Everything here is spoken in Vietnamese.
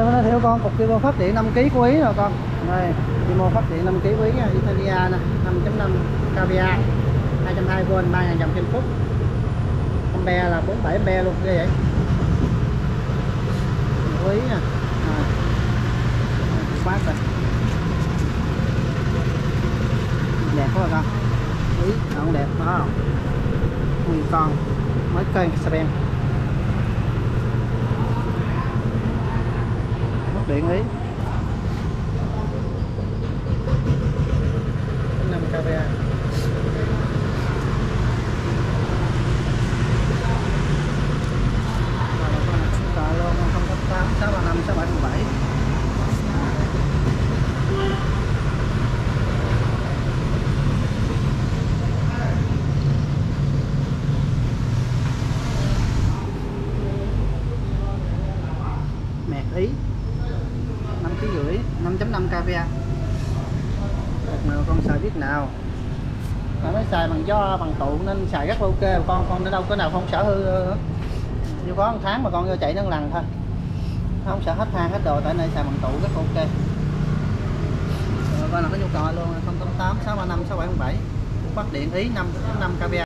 Tôi nó giới con cục kim phát điện 5 kg của Ý rồi con. Đây, kim phát điện 5 kg của Ý nha, Italia nè, 5.5 kVA, 220V 3000 dòng trên phút. Ampere là 47 ampere luôn ghê vậy. quý Ý nè. À. Phát rồi. Đẹp quá con. Ý, không đẹp đó không? Nguyên con mới cây xe ben điện ý 5 kVA Cờ luôn 088 635 6717 mẹt ý. 5 kg rưỡi 5.5 kVA. Nào con xài biết nào. Mà nó xài bằng do bằng tụ nên xài rất là ok. Con con đến đâu có nào không sợ hư chỉ có một tháng mà con vô chạy nó lần thôi. Không sợ hết than hết đồ tại nơi xài bằng tụ rất ok. Coi là có nhu cầu luôn 088 635 6717 phát điện ý 5.5 kVA